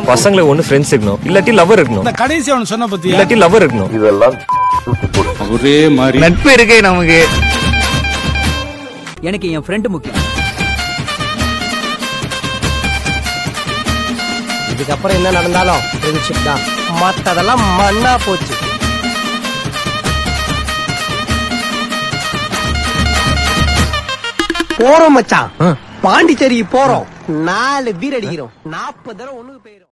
பசங்களை ஒண்ணு ஃப்ரெண்ட்ஸ் இருக்கணும். இல்லாட்டி லவர் இருக்கணும். இந்த கடைசி அவன் சொன்ன பத்தியா? இல்லாட்டி லவர் இருக்கணும். இதெல்லாம் ஒரே மாதிரி. நட்பு இருக்கு நமக்கு. எனக்கு என் ஃப்ரெண்டு முக்கியம். இதுக்கப்புறம் என்ன நடந்தாலும் ஃப்ரெண்ட்ஷிப் தான். மத்ததெல்லாம் மண்ணா போச்சு. போறோம் மச்சான். பாண்டிச்சேரி போறோம். நாலு பீர் அடிக்கிறோம். நாற்பது தடவை ஒண்ணுக்கு போயிரும்.